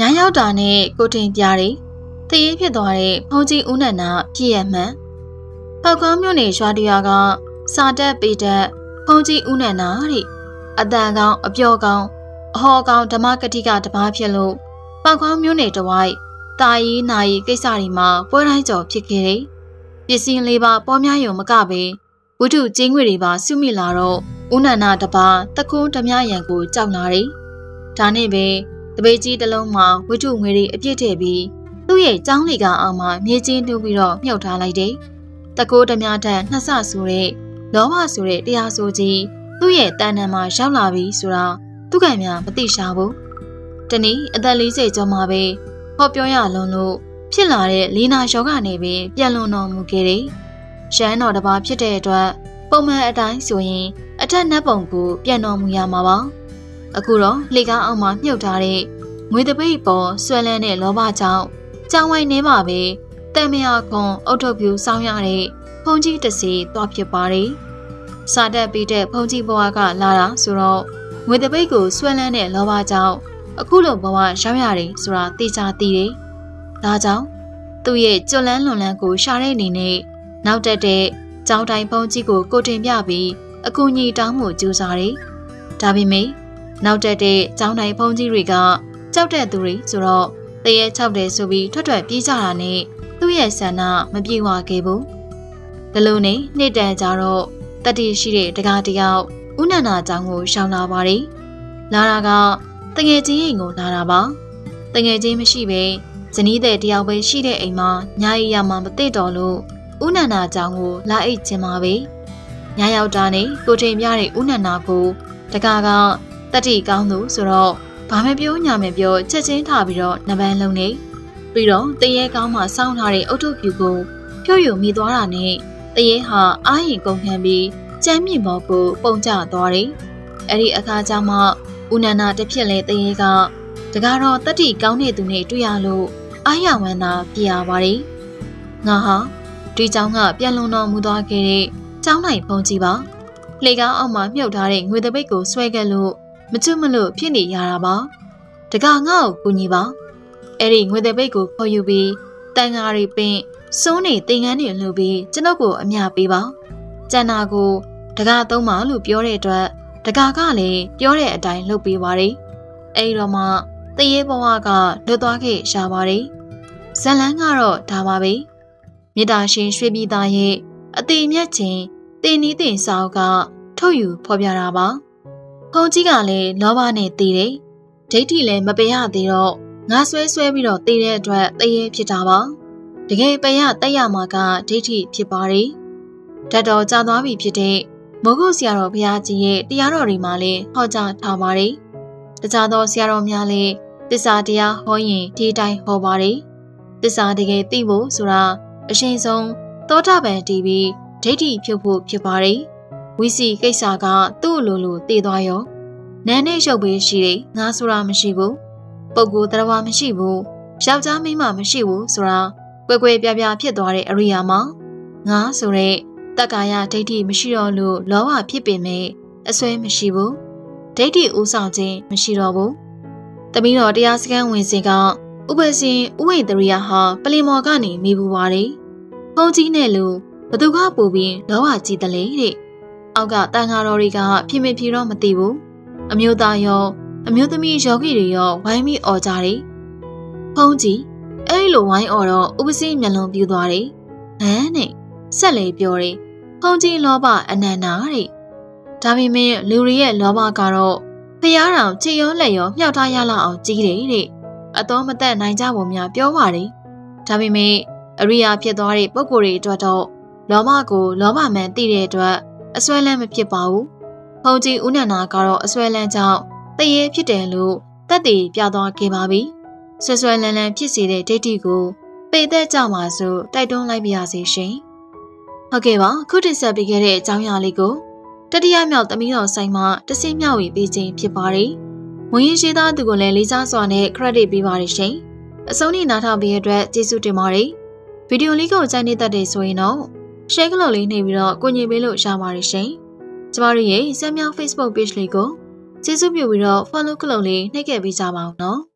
ညာရောက်တာနဲ့ကိုတင်ပြတယ်တရေဖြစ်သွားတဲ့ဖုန်ကြီးဦးနန္ဒပြည့်ရမှန်ပောက်ကောင်းမြို့နယ်ရွာတရွာကစာတက်ပေတက်ဖုန်ကြီးဦးနန္ဒတဲ့အတန်ကောင်းအပျော်ကောင်းအဟော်ကောင်းဓမ္မကတိကတပားဖြစ်လို့ပောက်ကောင်းမြို့နယ်တဝိုက်တာရီနာရီကိစ္စတွေမှာပွဲတိုင်းကျော်ဖြစ်ခဲ့တယ်ပစ္စည်းလေးပါပေါ်များရုံမကပဲဝိတုကျင်းငွေတွေပါစုမိလာတော့ဦးနန္ဒတပါတကုန်းဓမြရံကိုကြောက်လာတယ်ဒါနဲ့ပဲ တပေကြီးတစ်လုံးမှာဝိတုငွေတွေအပြည့်ထည့်ပြီးသူ့ရဲ့ចောင်းလီကအောင်မှာမြေချင်းတူးပြီးတော့မြုပ်ထားလိုက်တယ်တကိုးဓမြထက်နှစ်ဆဆိုတဲ့လောဘဆိုတဲ့တရားဆိုကြီးသူ့ရဲ့တန်တန်မှာရောက်လာပြီဆိုတာသူကံများမသိရှာဘူးတနည်းအသက်40ကျော်မှာပဲဟောပြောရလုံးလို့ဖြစ်လာတဲ့လီနာယောဂကနေပဲပြန်လွန်တော်မူခဲ့တယ်။ရှမ်းတော်တစ်ပါးဖြစ်တဲ့အတွက်ပုံမှန်အတိုင်းဆိုရင်အထက်နတ်ပုံကိုပြန်တော်မူရမှာပါ။ အခုတော့လေကားအောက်မှာမြုပ်ထားတဲ့ငွေတပိတ်ပေါ်ဆွဲလန်းတဲ့လောဘကြောင့်ကြောင်ဝိုင်းနေမှာပဲတန်မယာခွန်အုတ်ထုတ်ပြူစောင်းရတဲ့ဖုန်ကြီးတစီသွားဖြစ်ပါတယ်။စာတက်ပြီးတဲ့ဖုန်ကြီးဘဝကလာတာဆိုတော့ငွေတပိတ်ကိုဆွဲလန်းတဲ့လောဘကြောင့်အခုလိုဘဝရောက်ရတယ်ဆိုတာသိချာသိတယ်။ဒါကြောင့်သူ့ရဲ့ကြွလန်းလွန်လန်းကိုရှာတဲ့အနေနဲ့နောက်တက်တဲ့ကျောင်းတိုင်ဖုန်းကြီးကိုကိုတင်ပြပြီးအကူအညီတောင်းမှုကြိုးစားတယ်။ဒါပေမဲ့ နောက်တက်တဲ့ကျောင်းတိုင်ဖုန်းကြီးတွေကကြောက်တဲ့သူတွေဆိုတော့တရေချောက်တယ်ဆိုပြီးထွက်ထွက်ပြေးကြတာနဲ့သူ့ရဲ့ဆန္ဒမပြေဝခဲ့ဘူး။ဒီလိုနဲ့နှစ်တန်ကြတော့တတိရှိတဲ့တကားတယောက်ဥနန္ဒာကျောင်းကိုရှောင်လာပါတယ်။လာတာကတငယ်ချင်းအိမ်ကိုလာတာပါတငယ်ချင်းမရှိပဲဇနီးတဲ့တယောက်ပဲရှိတဲ့အိမ်မှာညာရီရမှာမသိတော့လို့ဦးနန္ဒာကြောင့်ကိုလာအိတ်ခြင်းပါပဲညာရောက်တာနဲ့ကိုချိန်ပြတဲ့ဦးနန္ဒာကိုတကားက တတိကောင်းသူဆိုတော့ဘာမပြောညာမပြောချက်ချင်းထားပြီးတော့နပန်းလုံးနေပြီးတော့တရေကောင်းမှစောင်းထားတဲ့အုတ်ထုပ်ဖြူကိုဖြို့ယူမိသွားတာနဲ့တရေဟာအာရင်ကုန်ခံပြီးကြမ်းမြင့်ပေါ်ကိုပုံကျသွားတယ်အဲ့ဒီအခါကျမှဦးနန္ဒာတစ်ဖြစ်လဲတရေကတကားတော့တတိကောင်းတဲ့သူနဲ့တွေ့ရလို့အားရဝမ်းသာပြရပါတယ်။ငါဟာဒီเจ้าကပြန်လုံတော်မူသွားခဲ့တဲ့เจ้าနိုင်ဖုံးကြီးပါ။လေကားအောက်မှာမြုပ်ထားတဲ့ငွေတပိတ်ကိုဆွဲခဲ့လို့ မကျွတ်မလို့ဖြစ်နေရတာပါ။တကားငါ့ကိုကူညီပါ။အဲ့ဒီငွေတပိတ်ကိုခေါ်ယူပြီးတန်ဃာတွေပင်စိုးနေသင်္ကန်းတွေလှုပ်ပြီးကျွန်ုပ်ကိုအမျှပေးပါ။ကျန်နာကိုတကားသုံးပါလို့ပြောတဲ့အတွက်တကာကလည်းပြောတဲ့အတိုင်းလုပ်ပေးပါတယ်။အဲဒီတော့မှတရေဘဝကလွတ်သွားခဲ့ရှာပါတယ်။ဇလန်းကတော့ဒါပါပဲ။မြေတာရှင်ရွှေပြည်သားရဲ့အသေးမြတ်ချင်းတင်နီးတင်ဆောက်ကထုတ်ယူဖော်ပြတာပါ။ ခုံကြီးကလည်းလောဘနဲ့တည်တယ်။ဒိဋ္ဌိလည်းမပယ်ရသေးတော့ငါဆွဲဆွဲပြီးတော့တည်တဲ့အတွက်တရေဖြစ်တာပါ။တကယ်ပယ်ရတက်ရမှာကဒိဋ္ဌိဖြစ်ပါတယ်။ဓာတ်တော်ကြာသွားပြီဖြစ်တဲ့မိုးကုတ်ဆရာတော်ဘုရားကြီးရဲ့တရားတော်တွေမှာလည်းဟောကြားထားပါတယ်။တခြားသောဆရာတော်များလည်းတစ္ဆာတရားဟောရင်ဒီတိုင်းဟောပါတယ်။တစ္ဆာတကယ်သိဖို့ဆိုတာအရှင်ဆုံးသောတာပန်တည်ပြီးဒိဋ္ဌိဖြုတ်ဖို့ဖြစ်ပါတယ်။ ဝီစီကိစ္စကသူ့လိုလိုတည်သွားရောနန်းနဲ့ရုပ်ပဲရှိတယ်ငါဆိုတာမရှိဘူး။ပုဂ္ဂိုလ်တရားမရှိဘူး။ယောက်ျားမိန်းမမရှိဘူးဆိုတာကွယ်ကွယ်ပြားပြားဖြစ်သွားတဲ့အရိယာမှာငါဆိုတဲ့တက္ကာယဒိဋ္ဌိမရှိတော့လို့လောဘဖြစ်ပေမဲ့အစွဲမရှိဘူးဒိဋ္ဌိဥဆောင်ခြင်းမရှိတော့ဘူးတမီးတော်တရားစခန်းဝင်စဉ်ကဥပရှင်ဥဝိတရိယဟာပလင်မော်ကနေမိဘူးပါတယ်ဖုံးကြီးနဲ့လူဘသူကပူပြီးလောဘကြီးတယ်လေတဲ့ အောက်ကတန်ဃာတော်တွေကဖြစ်မဖြစ်တော့မသိဘူးအမျိုးသားရောအမျိုးသမီးယောဂီတွေရောဝိုင်းပြီးអော်ကြတယ်ဖုံးကြီးအဲ့လိုဝိုင်းអော်တော့ဥပစင်းမျက်လုံးပြူသွားတယ်ဟမ်နဲ့ဆက်လေပြောတယ်ဖုန်ကြီးလောဘအနန္တာတဲ့ဒါပေမဲ့လူတွေရဲ့လောဘကတော့ဖျားတော်ချေရောလက်ရောမြှောက်ထားရလောက်အောင်ကြီးတယ်တဲ့အတော်မသက်နိုင်ကြပုံများပြောပါတယ်ဒါပေမဲ့အရိယာဖြစ်သွားတဲ့ပုဂ္ဂိုလ်တွေအတွက်တော့လောဘကိုလောဘမှန်သိတဲ့အတွက် အစွဲလန်းမဖြစ်ပါဘူးဖုန်ကြီးဦးနန္ဒာကတော့အစွဲလန်းကြောင့်တရေဖြစ်တယ်လို့တက်တည်ပြသွားခဲ့ပါပြီဆွဆွဲလန်းလန်းဖြစ်စေတဲ့ဒိဋ္ဌိကိုပေသက်ကြမှာဆိုတိုက်တွန်းလိုက်ပါရစေရှင်ဟုတ်ကဲ့ပါခုတင်ဆက်ပေးခဲ့တဲ့အကြောင်းအရာလေးကိုတတိယမြောက်သမီးတော်ဆိုင်မှတစင်းမြောက်ဝေပေးခြင်းဖြစ်ပါတယ်။ဝင်ရင်ရှိသားသူကိုလည်းလေးစားစွာနဲ့ credit ပေးပါတယ်ရှင်။အဆုံးထိနားထောင်ပေးတဲ့အတွက်ကျေးဇူးတင်ပါတယ်။ဗီဒီယိုလေးကိုကြိုက်နေတတ်တယ်ဆိုရင်တော့ share ကလေးလေးနှိပ်ပြီးတော့ကိုညီပေးလို့ရပါတယ်ရှင်။ကျမတို့ရဲ့စမ်းမြောက် Facebook page လေးကိုကျေးဇူးပြုပြီးတော့ follow ကလေးလေးနှိပ်ခဲ့ပေးကြပါအောင်နော်။